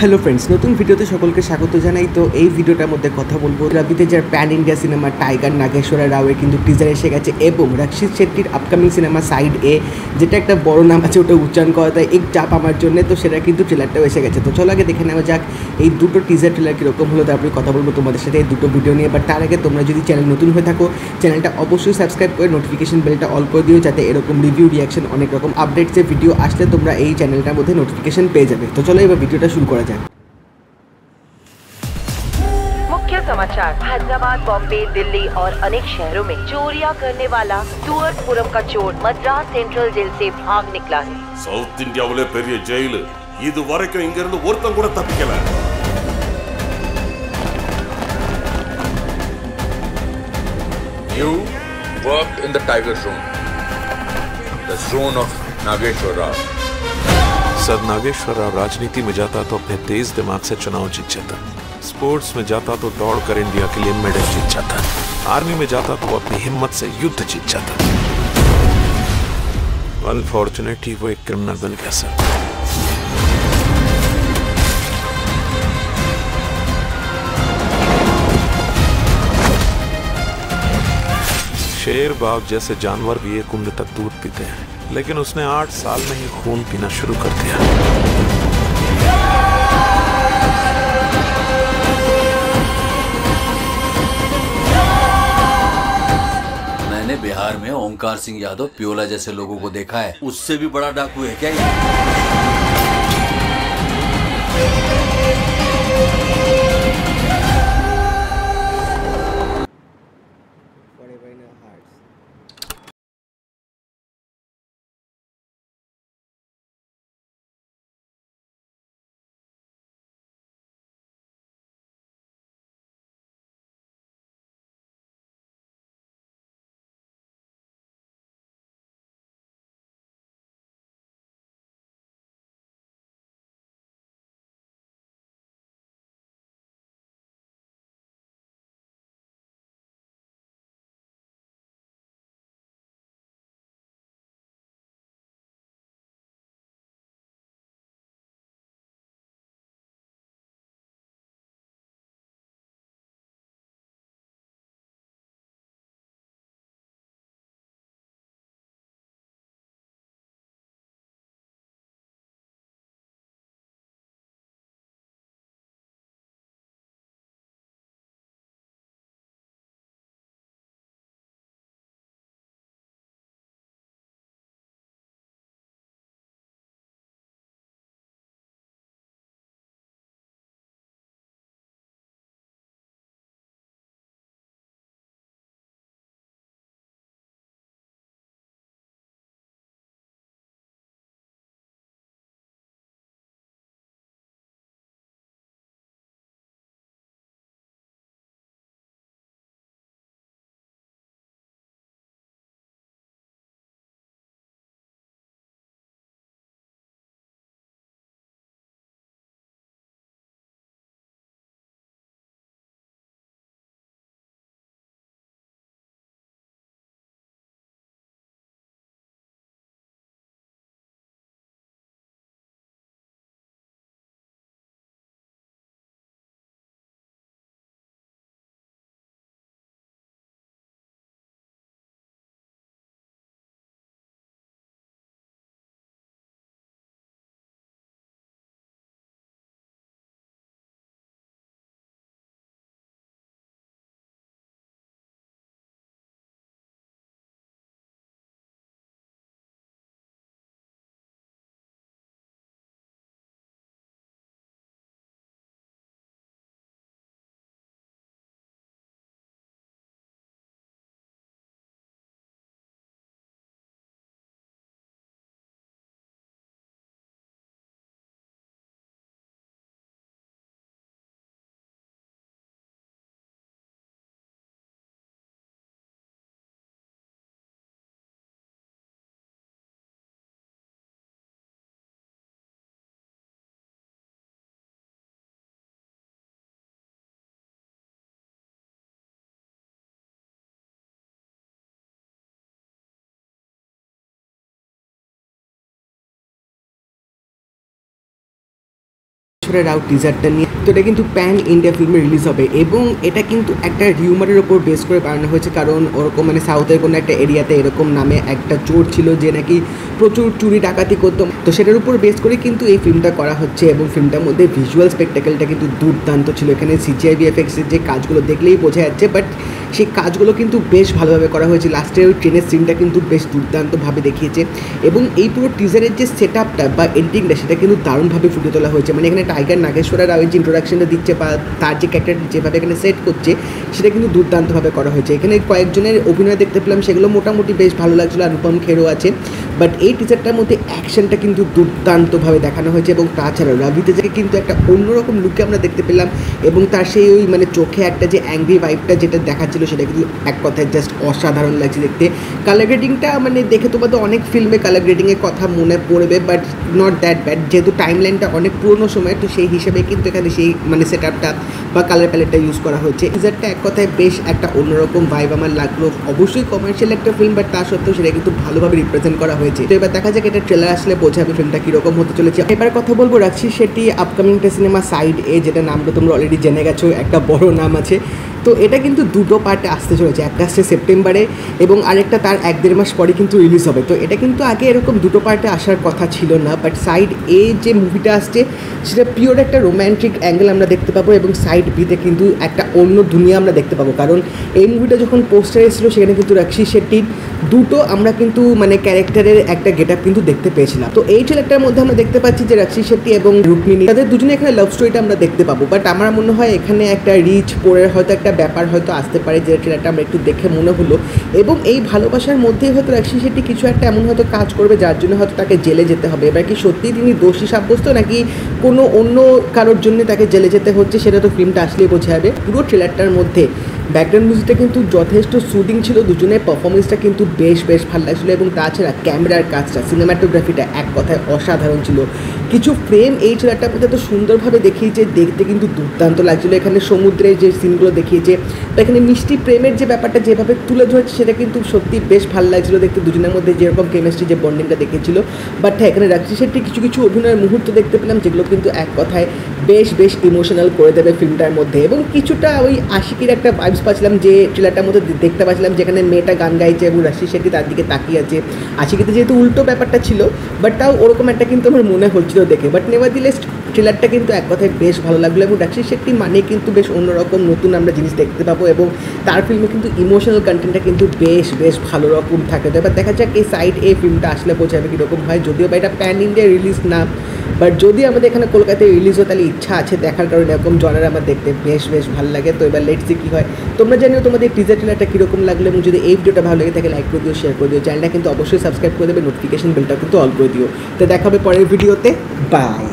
Hello friends নতুন ভিডিওতে সকলকে স্বাগত জানাই। তো এই ভিডিওটার মধ্যে কথা বলব রবিতে যার pan India cinema tiger Nageswara রাওয়ের কিন্তু টিজার এসে গেছে এবং রক্ষিত শেট্টির আপকামিং সিনেমা সাইড এ যেটা একটা বড় নাম আছে, ওটা উচ্চারণ করা দেয় এক চাপ আমার জন্য, তো সেটা কিন্তু ট্রেলারটাও এসে গেছে। তো চলো আগে দেখে নেওয়া যাক, এই দুটো টিজার ট্রেলার কীরকম হলো, তারপরে কথা বলব তোমাদের সাথে এই দুটো ভিডিও নিয়ে। বাট তার আগে তোমরা যদি চ্যানেল নতুন হয়ে থাকো চ্যানেলটা অবশ্যই সাবস্ক্রাইব করে নোটিফিকেশন বেলটা অল করে দিও, যাতে এরকম রিভিউ রিয়াকশন অনেক রকম আপডেটসের ভিডিও আসলে তোমরা এই চ্যানেলটার মধ্যে নোটিফিকেশন পেয়ে যাবে। তো চলো এবার ভিডিওটা শুরু করা समाचार हैदराबाद बॉम्बे दिल्ली और अनेक शहरों में चोरियां करने वाला टूअरपुरम का चोर मद्रास सेंट्रल जेल से भाग निकला है சவுத் இந்தியாவுல பெரிய ஜெயிலு இது வரைக்கும் இங்க இருந்து ஒருத்தன் கூட தப்பிக்கல You worked in the tiger zone, the zone of Nageshwar Rao. Sir Nageshwar Rao राजनीति में जाता तो अपने तेज दिमाग से चुनाव जीत जाता स्पोर्ट्स में जाता तो दौड़ कर इंडिया के लिए मेडल जीत जाता। आर्मी में जाता तो अपनी हिम्मत से युद्ध जीत जाता। अनफॉर्चुनेटली वो एक क्रिमिनल बन गया सर शेर बाघ जैसे जानवर भी एक उम्र तक दूध पीते हैं, लेकिन उसने आठ साल में ही खून पीना शुरू कर दिया। बिहार में ओंकार सिंह यादव, प्योला जैसे लोगों को देखा है। उससे भी बड़ा डाकू है क्या ये? নাগেশ্বরা রাও টিজারটা নিয়ে তো এটা কিন্তু প্যান ইন্ডিয়া ফিল্মে রিলিজ হবে এবং এটা কিন্তু একটা রিউমারের ওপর বেস করে বানানো হয়েছে, কারণ ওরকম মানে সাউথের কোনো একটা এরিয়াতে এরকম নামে একটা চোর ছিল যে নাকি প্রচুর চুরি ডাকাতি করতো। তো সেটার উপর বেস করে কিন্তু এই ফিল্মটা করা হচ্ছে এবং ফিল্মটার মধ্যে ভিজুয়াল স্পেকটাকেলটা কিন্তু দুর্দান্ত ছিল। এখানে সিজিআই বিএফএক্সের যে কাজগুলো দেখলেই বোঝা যাচ্ছে বাট সেই কাজগুলো কিন্তু বেশ ভালোভাবে করা হয়েছে। লাস্টের ওই ট্রেনের সিনটা কিন্তু বেশ দুর্দান্তভাবে দেখিয়েছে এবং এই পুরো টিজারের যে সেট আপটা বা এডিটিংটা সেটা কিন্তু দারুণভাবে ফুটে তোলা হয়েছে। মানে এখানে টাইগার নাগেশ্বরা রাওয়ের যে ইন্ট্রোডাকশনটা দিচ্ছে বা তার যে ক্যারেক্টার যেভাবে এখানে সেট করছে, সেটা কিন্তু দুর্দান্তভাবে করা হয়েছে। এখানে কয়েকজনের অভিনয় দেখতে পেলাম, সেগুলো মোটামুটি বেশ ভালো লাগছিল অনুপম খেরও আছে। বাট এই টিচারটার মধ্যে অ্যাকশনটা কিন্তু দুর্দান্তভাবে দেখানো হয়েছে এবং তাছাড়াও রবি তেজাকে কিন্তু একটা অন্যরকম লুকে আমরা দেখতে পেলাম এবং তার সেই ওই মানে চোখে একটা যে অ্যাংরি ভাইবটা যেটা দেখাচ্ছিল, সেটা কিন্তু এক কথায় জাস্ট অসাধারণ লাগছে দেখতে। কালার গ্রেডিংটা মানে দেখে তোমাদের অনেক ফিল্মে কালার গ্রেডিংয়ের কথা মনে পড়বে বাট নট দ্যাট ব্যাড যেহেতু টাইম লাইনটা অনেক পুরনো সময়, তো সেই হিসেবে কিন্তু এখানে সেই মানে সেট আপটা বা কালার প্যালেটটা ইউজ করা হয়েছে। টিজারটা এক কথায় বেশ একটা অন্যরকম ভাইব আমার লাগল। অবশ্যই কমার্শিয়াল একটা ফিল্ম বাট তা সত্ত্বেও সেটা কিন্তু ভালোভাবে রিপ্রেজেন্ট করা হয়েছে। তো এবার দেখা যাক এটা ট্রেলার আসলে বোঝাবে ফিল্মটা কীরকম হতে চলেছে। এবার কথা বলব রাখছি, সেটি আপকামিং একটা সিনেমা সাইড এ যেটা নামটা তোমরা অলরেডি জেনে গেছো, একটা বড় নাম আছে। তো এটা কিন্তু দুটো পার্টে আসতে চলেছে। একটা আসছে সেপ্টেম্বরে এবং আরেকটা তার এক দেড় মাস পরে কিন্তু রিলিজ হবে। তো এটা কিন্তু আগে এরকম দুটো পার্টে আসার কথা ছিল না বাট সাইড এ যে মুভিটা আসছে, সেটা পিওর একটা রোম্যান্টিক অ্যাঙ্গেল আমরা দেখতে পাবো এবং সাইড বিতে কিন্তু একটা অন্য দুনিয়া আমরা দেখতে পাবো। কারণ এই মুভিটা যখন পোস্টার এসেছিল, সেখানে কিন্তু রাক্ষী শেট্টির দুটো আমরা কিন্তু মানে ক্যারেক্টারের একটা গেট আপ কিন্তু দেখতে পেয়েছিলাম। তো এই ট্রেলারটার মধ্যে আমরা দেখতে পাচ্ছি যে রাক্ষী শেট্টি এবং রুক্মিণী, তাদের দুজনে এখানে লাভ স্টোরিটা আমরা দেখতে পাবো। বাট আমার মনে হয় এখানে একটা রিচ পোরের হয়তো একটা ব্যাপার হয়তো আসতে পারে যে ট্রেলারটা আমরা একটু দেখে মনে হলো। এবং এই ভালোবাসার মধ্যেই হয়তো রাক্ষী সেটি কিছু একটা এমন হয়তো কাজ করবে যার জন্য হয়তো তাকে জেলে যেতে হবে। এবার কি সত্যিই তিনি দোষী সাব্যস্ত নাকি কোনো অন্য কারোর জন্য তাকে জেলে যেতে হচ্ছে সেটা তো ফিল্মটা আসলেই বোঝা যাবে। পুরো ট্রেলারটার মধ্যে ব্যাকগ্রাউন্ড মিউজিকটা কিন্তু যথেষ্ট শুটিং ছিল। দুজনের পারফরমেন্সটা কিন্তু বেশ বেশ ভালো লাগছিল এবং তাছাড়া ক্যামেরার কাজটা সিনেমাটোগ্রাফিটা এক কথায় অসাধারণ ছিল। কিছু ফ্রেম এই ট্রেলারটার মধ্যে এত সুন্দরভাবে দেখিয়েছে, দেখতে কিন্তু দুর্দান্ত লাগছিল। এখানে সমুদ্রের যে সিনগুলো দেখিয়েছে, বা এখানে মিষ্টি প্রেমের যে ব্যাপারটা যেভাবে তুলে ধরেছে, সেটা কিন্তু সত্যি বেশ ভালো লাগছিল দেখতে দুজনের মধ্যে, যেরকম কেমিস্ট্রি যে বন্ডিংটা দেখেছিল বাট হ্যাঁ এখানে রাক্ষী শেট্টি কিছু কিছু অভিনয়ের মুহূর্ত দেখতে পেলাম, যেগুলো কিন্তু এক কথায় বেশ বেশ ইমোশনাল করে দেবে ফিল্মটার মধ্যে। এবং কিছুটা ওই আশিকির একটা ভাইবস পাচ্ছিলাম যে ট্রেলারটার মধ্যে দেখতে পাচ্ছিলাম যেখানে মেয়েটা গান গাইছে এবং রাশি শেট্টি তার দিকে তাকিয়ে আছে। আশিকিতে যেহেতু উল্টো ব্যাপারটা ছিল বাট তাও ওরকম একটা কিন্তু আমার মনে হচ্ছিল। দেখে। বাট নেভার দিলে ট্রেলারটা কিন্তু এক কথায় বেশ ভালো লাগল এবং রাশি শেট্টি মানে কিন্তু বেশ অন্যরকম নতুন আমরা জিনিস দেখতে পাবো এবং তার ফিল্মে কিন্তু ইমোশনাল কন্টেন্টটা কিন্তু বেশ বেশ ভালো রকম থাকে। তো এবার দেখা যাক এই সাইড এই ফিল্মটা আসলে বোঝাবে কীরকম হয়। যদিও বা এটা প্যান ইন্ডিয়া রিলিজ না বাট যদি আমাদের এখানে কলকাতায় রিলিজ হয়, তাহলে ইচ্ছা আছে দেখার কারণে এরকম জনের আমার দেখতে বেশ বেশ ভালো লাগে। তো এবার লেটসি কী হয়। তোমরা জানিও তোমাদের টিজার ট্রেলারটা কীরকম লাগল এবং যদি এই ভিডিওটা ভালো লাগে তাকে লাইক করে দিও শেয়ার করে দিও। চ্যানেলটা কিন্তু অবশ্যই সাবস্ক্রাইব করে দেবে নোটিফিকেশন বেলটা কিন্তু অল করে দিও। তো দেখা হবে পরের ভিডিওতে। বাই